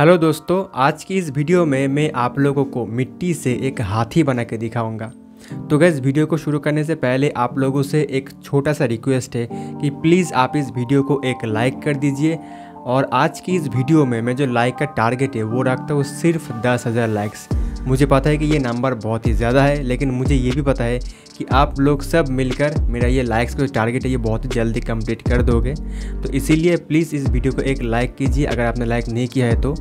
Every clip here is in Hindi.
हेलो दोस्तों, आज की इस वीडियो में मैं आप लोगों को मिट्टी से एक हाथी बना के दिखाऊँगा। तो गैस वीडियो को शुरू करने से पहले आप लोगों से एक छोटा सा रिक्वेस्ट है कि प्लीज़ आप इस वीडियो को एक लाइक कर दीजिए। और आज की इस वीडियो में मैं जो लाइक का टारगेट है, वो रखता हूँ सिर्फ़ दस हज़ार लाइक्स मुझे पता है कि ये नंबर बहुत ही ज़्यादा है, लेकिन मुझे ये भी पता है कि आप लोग सब मिलकर मेरा ये लाइक्स का टारगेट है, ये बहुत ही जल्दी कंप्लीट कर दोगे। तो इसीलिए प्लीज़ इस वीडियो को एक लाइक कीजिए अगर आपने लाइक नहीं किया है तो।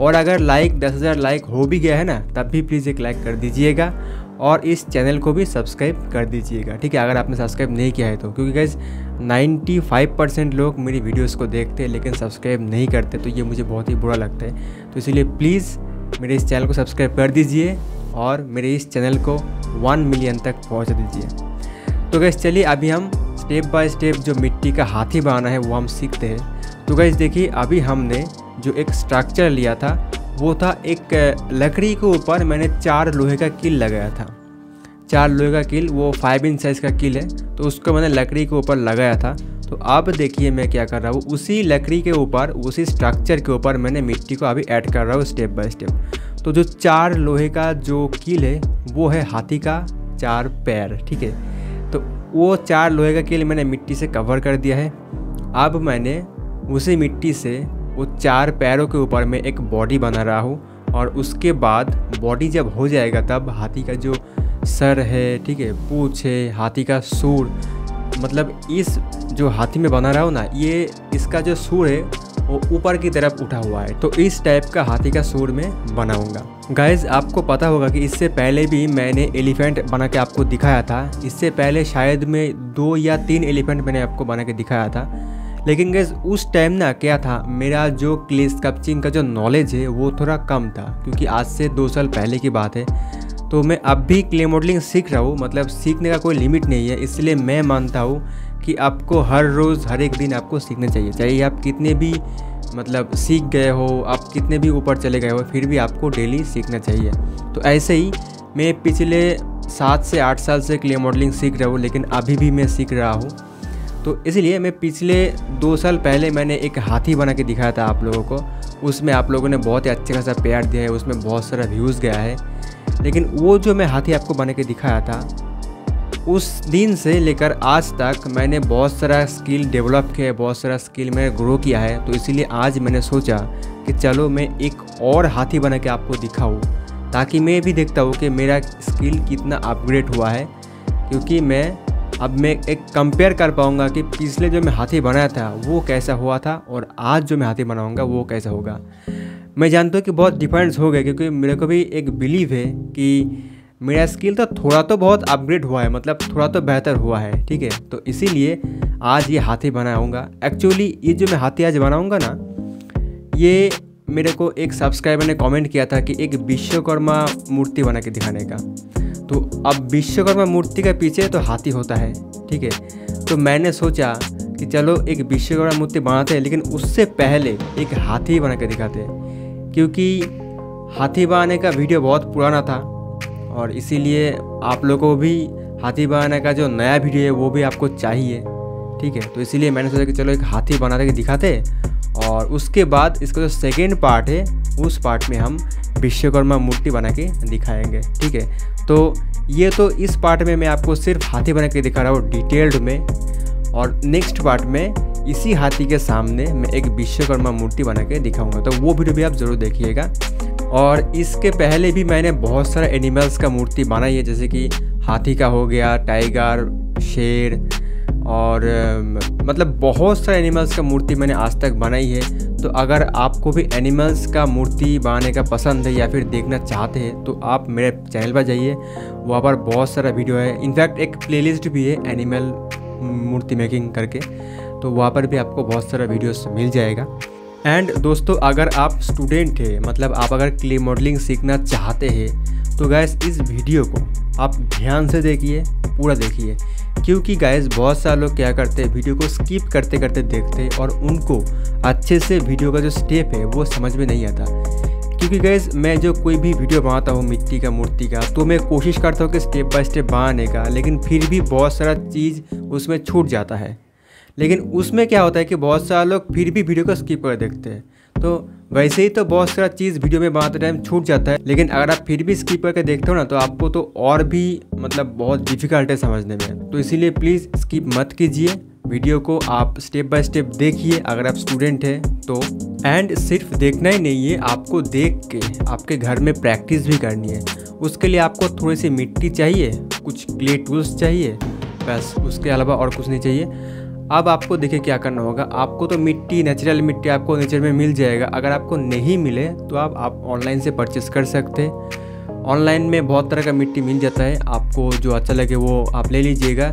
और अगर लाइक दस हज़ार लाइक हो भी गया है ना, तब भी प्लीज़ एक लाइक कर दीजिएगा और इस चैनल को भी सब्सक्राइब कर दीजिएगा, ठीक है, अगर आपने सब्सक्राइब नहीं किया है तो। क्योंकि गैस 95 परसेंट लोग मेरी वीडियोस को देखते हैं, लेकिन सब्सक्राइब नहीं करते तो ये मुझे बहुत ही बुरा लगता है। तो इसीलिए प्लीज़ मेरे इस चैनल को सब्सक्राइब कर दीजिए और मेरे इस चैनल को वन मिलियन तक पहुँचा दीजिए। तो गैस चलिए अभी हम स्टेप बाय स्टेप जो मिट्टी का हाथी बनाना है, वो हम सीखते हैं। तो गैस देखिए, अभी हमने जो एक स्ट्रक्चर लिया था, वो था एक लकड़ी के ऊपर मैंने चार लोहे का किल लगाया था। चार लोहे का किल, वो फाइव इंच साइज़ का किल है तो उसको मैंने लकड़ी के ऊपर लगाया था। तो अब देखिए मैं क्या कर रहा हूँ। उसी लकड़ी के ऊपर, उसी स्ट्रक्चर के ऊपर मैंने मिट्टी को अभी ऐड कर रहा हूँ स्टेप बाय स्टेप तो जो चार लोहे का जो कील है, वो है हाथी का चार पैर, ठीक है? तो वो चार लोहे का कील मैंने मिट्टी से कवर कर दिया है। अब मैंने उसी मिट्टी से वो चार पैरों के ऊपर मैं एक बॉडी बना रहा हूँ और उसके बाद बॉडी जब हो जाएगा तब हाथी का जो सर है, ठीक है, पूछ है, हाथी का सूर मतलब इस जो हाथी में बना रहा हो ना, ये इसका जो सूर है, वो ऊपर की तरफ़ उठा हुआ है। तो इस टाइप का हाथी का सूर में बनाऊँगा। गाइज़ आपको पता होगा कि इससे पहले भी मैंने एलिफेंट बना के आपको दिखाया था। इससे पहले शायद मैं दो या तीन एलिफेंट मैंने आपको बना के दिखाया था। लेकिन गैस उस टाइम ना क्या था, मेरा जो क्ले स्कल्पचिंग का जो नॉलेज है, वो थोड़ा कम था, क्योंकि आज से दो साल पहले की बात है। तो मैं अब भी क्ले मॉडलिंग सीख रहा हूँ मतलब सीखने का कोई लिमिट नहीं है, इसलिए मैं मानता हूँ कि आपको हर रोज़, हर एक दिन आपको सीखना चाहिए। चाहे आप कितने भी मतलब सीख गए हो, आप कितने भी ऊपर चले गए हो, फिर भी आपको डेली सीखना चाहिए। तो ऐसे ही मैं पिछले सात से आठ साल से क्ले मॉडलिंग सीख रहा हूँ, लेकिन अभी भी मैं सीख रहा हूँ। तो इसलिए मैं पिछले दो साल पहले मैंने एक हाथी बना के दिखाया था आप लोगों को। उसमें आप लोगों ने बहुत ही अच्छे खासा प्यार दिया है, उसमें बहुत सारा व्यूज़ गया है। लेकिन वो जो मैं हाथी आपको बना के दिखाया था, उस दिन से लेकर आज तक मैंने बहुत सारा स्किल डेवलप किया है, बहुत सारा स्किल मैंने ग्रो किया है। तो इसीलिए आज मैंने सोचा कि चलो मैं एक और हाथी बना के आपको दिखाऊँ, ताकि मैं भी देखता हूँ कि मेरा स्किल कितना अपग्रेड हुआ है। क्योंकि मैं, अब मैं एक कंपेयर कर पाऊँगा कि पिछले जो मैं हाथी बनाया था, वो कैसा हुआ था, और आज जो मैं हाथी बनाऊँगा, वो कैसा होगा। मैं जानता हूँ कि बहुत डिफरेंस हो गया, क्योंकि मेरे को भी एक बिलीव है कि मेरा स्किल तो थोड़ा तो बहुत अपग्रेड हुआ है मतलब थोड़ा तो बेहतर हुआ है, ठीक है? तो इसीलिए आज ये हाथी बनाऊँगा। एक्चुअली ये जो मैं हाथी आज बनाऊँगा ना, ये मेरे को एक सब्सक्राइबर ने कमेंट किया था कि एक विश्वकर्मा मूर्ति बना के दिखाने का। तो अब विश्वकर्मा मूर्ति के पीछे तो हाथी होता है, ठीक है? तो मैंने सोचा कि चलो एक विश्वकर्मा मूर्ति बनाते हैं, लेकिन उससे पहले एक हाथी बना के दिखाते हैं। क्योंकि हाथी बहाने का वीडियो बहुत पुराना था और इसीलिए आप लोगों को भी हाथी बहाने का जो नया वीडियो है वो भी आपको चाहिए, ठीक है? तो इसीलिए मैंने सोचा कि चलो एक हाथी बना के दिखाते और उसके बाद इसका जो सेकेंड पार्ट है, उस पार्ट में हम विश्वकर्मा मूर्ति बना के दिखाएँगे, ठीक है? तो ये तो इस पार्ट में मैं आपको सिर्फ़ हाथी बना के दिखा रहा हूँ डिटेल्ड में और नेक्स्ट पार्ट में इसी हाथी के सामने मैं एक विश्वकर्मा मूर्ति बना के दिखाऊँगा। तो वो वीडियो भी आप ज़रूर देखिएगा। और इसके पहले भी मैंने बहुत सारे एनिमल्स का मूर्ति बनाई है जैसे कि हाथी का हो गया, टाइगर, शेर और मतलब बहुत सारे एनिमल्स का मूर्ति मैंने आज तक बनाई है। तो अगर आपको भी एनिमल्स का मूर्ति बनाने का पसंद है या फिर देखना चाहते हैं तो आप मेरे चैनल पर जाइए। वहाँ पर बहुत सारा वीडियो है। इनफैक्ट एक प्लेलिस्ट भी है एनिमल मूर्ति मेकिंग करके। तो वहाँ पर भी आपको बहुत सारा वीडियोस मिल जाएगा। एंड दोस्तों, अगर आप स्टूडेंट हैं मतलब आप अगर क्ले मॉडलिंग सीखना चाहते हैं तो गैस इस वीडियो को आप ध्यान से देखिए, पूरा देखिए। क्योंकि गैस बहुत सारे लोग क्या करते हैं वीडियो को स्किप करते करते देखते हैं और उनको अच्छे से वीडियो का जो स्टेप है, वो समझ में नहीं आता। क्योंकि गैस मैं जो कोई भी वीडियो बनाता हूँ, मिट्टी का, मूर्ति का तो मैं कोशिश करता हूँ कि स्टेप बाय स्टेप बनाने का, लेकिन फिर भी बहुत सारा चीज़ उसमें छूट जाता है। लेकिन उसमें क्या होता है कि बहुत सारे लोग फिर भी वीडियो को स्किप कर देखते हैं। तो वैसे ही तो बहुत सारा चीज़ वीडियो में बनाते टाइम छूट जाता है, लेकिन अगर आप फिर भी स्किप करके देखते हो ना तो आपको तो और भी मतलब बहुत डिफ़िकल्ट है समझने में। तो इसीलिए प्लीज़ स्किप मत कीजिए। वीडियो को आप स्टेप बाय स्टेप देखिए, अगर आप स्टूडेंट हैं तो। एंड सिर्फ़ देखना ही नहीं है, आपको देख के, आपके घर में प्रैक्टिस भी करनी है। उसके लिए आपको थोड़ी सी मिट्टी चाहिए, कुछ क्ले टूल्स चाहिए, बस उसके अलावा और कुछ नहीं चाहिए। अब आपको देखिए क्या करना होगा। आपको तो मिट्टी नेचुरल मिट्टी आपको नेचर में मिल जाएगा। अगर आपको नहीं मिले तो आप आप ऑनलाइन से परचेस कर सकते। ऑनलाइन में बहुत तरह का मिट्टी मिल जाता है। आपको जो अच्छा लगे वो आप ले लीजिएगा।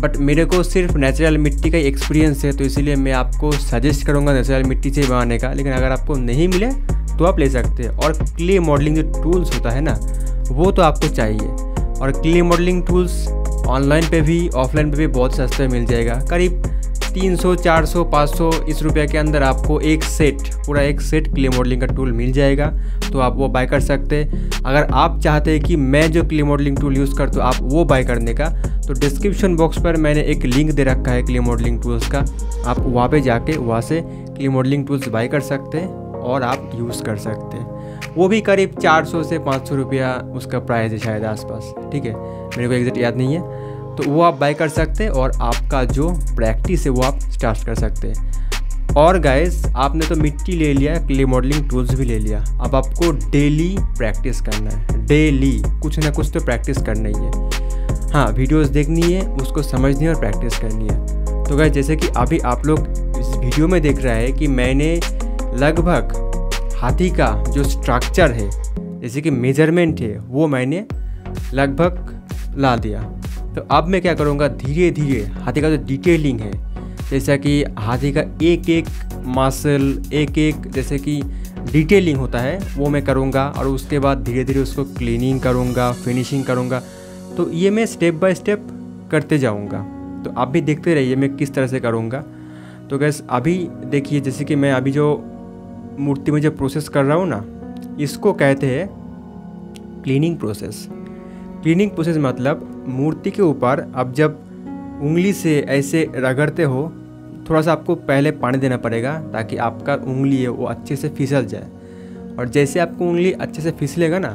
बट मेरे को सिर्फ़ नेचुरल मिट्टी का एक्सपीरियंस है तो इसीलिए मैं आपको सजेस्ट करूँगा नेचुरल मिट्टी से बनाने का। लेकिन अगर आपको नहीं मिले तो आप ले सकते हैं। और क्ले मॉडलिंग जो टूल्स होता है ना, वो तो आपको चाहिए। और क्ले मॉडलिंग टूल्स ऑनलाइन पे भी ऑफलाइन पे भी बहुत सस्ते मिल जाएगा। करीब 300, 400, 500 इस रुपये के अंदर आपको एक सेट पूरा एक सेट क्ले मॉडलिंग का टूल मिल जाएगा। तो आप वो बाय कर सकते हैं। अगर आप चाहते हैं कि मैं जो क्ले मॉडलिंग टूल यूज़ करता हूँ आप वो बाय करने का तो डिस्क्रिप्शन बॉक्स पर मैंने एक लिंक दे रखा है क्ले मॉडलिंग टूल्स का। आप वहाँ पे जाके वहाँ से क्ले मॉडलिंग टूल्स बाय कर सकते हैं और आप यूज़ कर सकते हैं। वो भी करीब 400 से 500 रुपया उसका प्राइस है शायद आसपास। ठीक है? मेरे को एग्जैक्ट याद नहीं है। तो वो आप बाय कर सकते हैं और आपका जो प्रैक्टिस है वो आप स्टार्ट कर सकते हैं। और गाइस आपने तो मिट्टी ले लिया क्ले मॉडलिंग टूल्स भी ले लिया। अब आपको डेली प्रैक्टिस करना है। डेली कुछ ना कुछ तो प्रैक्टिस करना ही है। हाँ वीडियोस देखनी है, उसको समझनी है और प्रैक्टिस करनी है। तो गाइस जैसे कि अभी आप लोग इस वीडियो में देख रहा है कि मैंने लगभग हाथी का जो स्ट्रक्चर है, जैसे कि मेज़रमेंट है, वो मैंने लगभग ला दिया। तो अब मैं क्या करूँगा? धीरे धीरे हाथी का जो डिटेलिंग है, जैसा कि हाथी का एक एक मसल एक एक जैसे कि डिटेलिंग होता है, वो मैं करूँगा और उसके बाद धीरे धीरे उसको क्लीनिंग करूँगा फिनिशिंग करूँगा। तो ये मैं स्टेप बाय स्टेप करते जाऊँगा। तो आप भी देखते रहिए मैं किस तरह से करूँगा। तो गैस अभी देखिए, जैसे कि मैं अभी जो मूर्ति में जो प्रोसेस कर रहा हूँ ना, इसको कहते हैं क्लीनिंग प्रोसेस क्लीनिंग प्रोसेस मतलब मूर्ति के ऊपर अब जब उंगली से ऐसे रगड़ते हो, थोड़ा सा आपको पहले पानी देना पड़ेगा ताकि आपका उंगली है वो अच्छे से फिसल जाए. और जैसे आपको उंगली अच्छे से फिसलेगा ना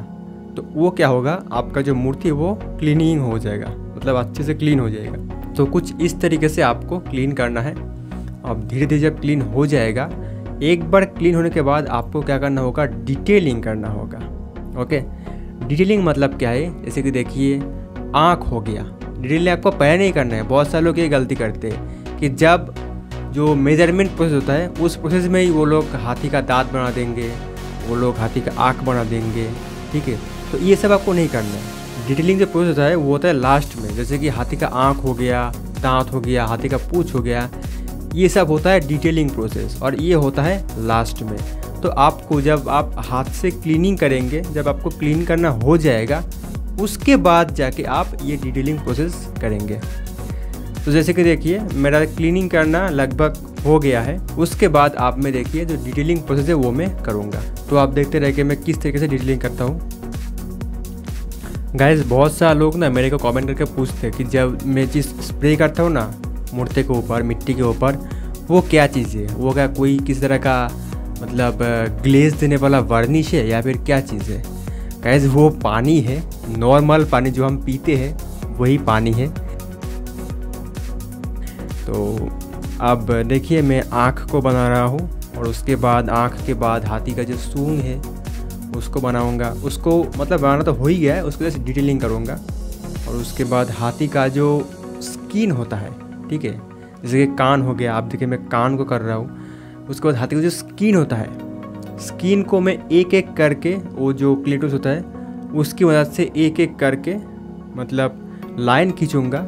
तो वो क्या होगा? आपका जो मूर्ति है वो क्लीनिंग हो जाएगा. मतलब अच्छे से क्लीन हो जाएगा. तो कुछ इस तरीके से आपको क्लीन करना है. अब धीरे धीरे जब क्लीन हो जाएगा एक बार क्लीन होने के बाद आपको क्या करना होगा? डिटेलिंग करना होगा। ओके डिटेलिंग मतलब क्या है? जैसे कि देखिए, आँख हो गया। डिटेलिंग आपको पहले नहीं करना है। बहुत सारे लोग ये गलती करते हैं कि जब जो मेज़रमेंट प्रोसेस होता है, उस प्रोसेस में ही वो लोग हाथी का दांत बना देंगे, वो लोग हाथी का आँख बना देंगे। ठीक है? तो ये सब आपको नहीं करना है। डिटेलिंग जो प्रोसेस होता है, वो होता है लास्ट में। जैसे कि हाथी का आँख हो गया, दांत हो गया, हाथी का पूछ हो गया। ये सब होता है डिटेलिंग प्रोसेस और ये होता है लास्ट में। तो आपको जब आप हाथ से क्लीनिंग करेंगे, जब आपको क्लीन करना हो जाएगा, उसके बाद जाके आप ये डिटेलिंग प्रोसेस करेंगे। तो जैसे कि देखिए, मेरा क्लीनिंग करना लगभग हो गया है। उसके बाद आप में देखिए, जो डिटेलिंग प्रोसेस है, वो मैं करूँगा। तो आप देखते रहे कि मैं किस तरीके से डिटेलिंग करता हूँ। गाइज़ बहुत सारे लोग ना मेरे को कमेंट करके पूछते हैं कि जब मैं चीज़ स्प्रे करता हूँ ना मूर्ति के ऊपर, मिट्टी के ऊपर, वो क्या चीज़ है? वो क्या कोई किस तरह का मतलब ग्लेज देने वाला वर्निश है या फिर क्या चीज़ है? गैस वो पानी है नॉर्मल पानी जो हम पीते हैं, वही पानी है। तो अब देखिए, मैं आँख को बना रहा हूँ और उसके बाद, आँख के बाद हाथी का जो सूंग है, उसको बनाऊँगा। उसको मतलब बनाना तो हो ही गया है, उसको जैसे डिटेलिंग करूँगा। और उसके बाद हाथी का जो स्किन होता है ठीक है? जैसे कि कान हो गया, आप देखिए मैं कान को कर रहा हूँ। उसके बाद हाथी का जो स्किन होता है स्किन को मैं एक एक करके, वो जो क्लेटोस होता है, उसकी मदद से एक एक करके मतलब लाइन खींचूँगा।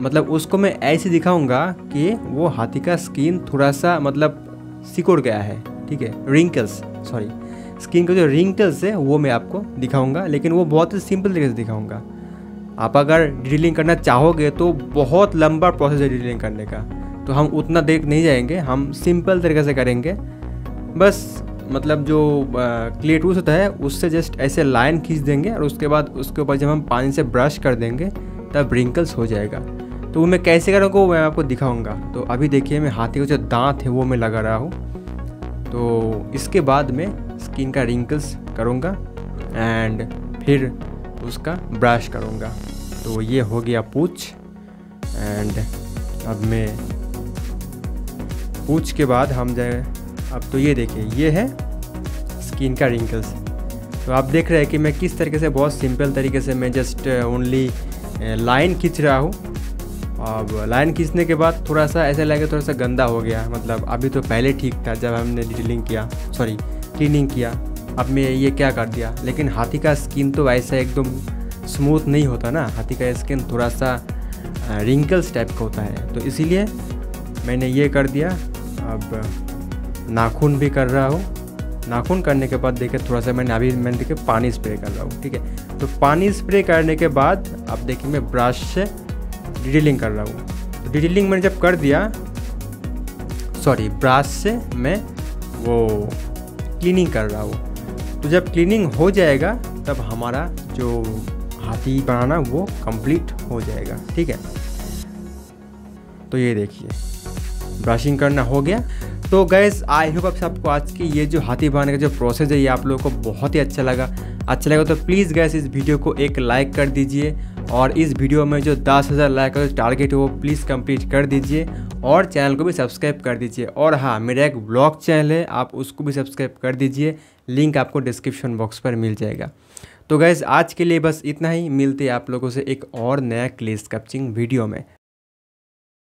मतलब उसको मैं ऐसे दिखाऊँगा कि वो हाथी का स्किन थोड़ा सा मतलब सिकुड़ गया है, ठीक है? रिंकल्स सॉरी स्किन का जो रिंकल्स है, वो मैं आपको दिखाऊँगा, लेकिन वो बहुत ही सिंपल तरीके से दिखाऊँगा। आप अगर डिटेलिंग करना चाहोगे तो बहुत लंबा प्रोसेस है डिटेलिंग करने का। तो हम उतना देर नहीं जाएँगे, हम सिंपल तरीके से करेंगे। बस मतलब जो क्ले टूल्स होता है, उससे जस्ट ऐसे लाइन खींच देंगे और उसके बाद उसके ऊपर जब हम पानी से ब्रश कर देंगे, तब रिंकल्स हो जाएगा। तो वो मैं कैसे करूँगा वो मैं आपको दिखाऊँगा। तो अभी देखिए मैं हाथी का जो दांत है वो मैं लगा रहा हूँ। तो इसके बाद मैं स्किन का रिंकल्स करूँगा। एंड फिर उसका ब्रश करूँगा। तो ये हो गया पूछ। एंड अब मैं पूछ के बाद हम जाए। अब तो ये देखिए, ये है स्किन का रिंकल्स तो आप देख रहे हैं कि मैं किस तरीके से, बहुत सिंपल तरीके से मैं जस्ट ओनली लाइन खींच रहा हूँ। अब लाइन खींचने के बाद थोड़ा सा ऐसा लगे थोड़ा सा गंदा हो गया। मतलब अभी तो पहले ठीक था, जब हमने डिटेलिंग किया सॉरी क्लीनिंग किया। अब मैं ये क्या कर दिया? लेकिन हाथी का स्किन तो वैसा एकदम स्मूथ नहीं होता ना। हाथी का स्किन थोड़ा सा रिंकल्स टाइप का होता है। तो इसीलिए मैंने ये कर दिया। अब नाखून भी कर रहा हूँ। नाखून करने के बाद देखे थोड़ा सा मैंने अभी मैंने देखे पानी स्प्रे कर रहा हूँ, ठीक है? तो पानी स्प्रे करने के बाद अब देखिए मैं ब्रश से डिटेलिंग कर रहा हूँ। तो डिटेलिंग मैंने जब कर दिया सॉरी ब्रश से मैं वो क्लीनिंग कर रहा हूँ। तो जब क्लीनिंग हो जाएगा, तब हमारा जो हाथी बनाना वो कंप्लीट हो जाएगा, ठीक है? तो ये देखिए ब्रशिंग करना हो गया। तो गैस आई होप आप सबको आज की ये जो हाथी बनाने का जो प्रोसेस है, ये आप लोगों को बहुत ही अच्छा लगा। अच्छा लगा तो प्लीज़ गैस इस वीडियो को एक लाइक कर दीजिए और इस वीडियो में जो दस हज़ार लाइक का जो टारगेट है, वो प्लीज़ कंप्लीट कर दीजिए और चैनल को भी सब्सक्राइब कर दीजिए। और हाँ मेरा एक ब्लॉग चैनल है, आप उसको भी सब्सक्राइब कर दीजिए। लिंक आपको डिस्क्रिप्शन बॉक्स पर मिल जाएगा। तो गैस आज के लिए बस इतना ही। मिलते हैं आप लोगों से एक और नया क्लेस कैप्चिंग वीडियो में।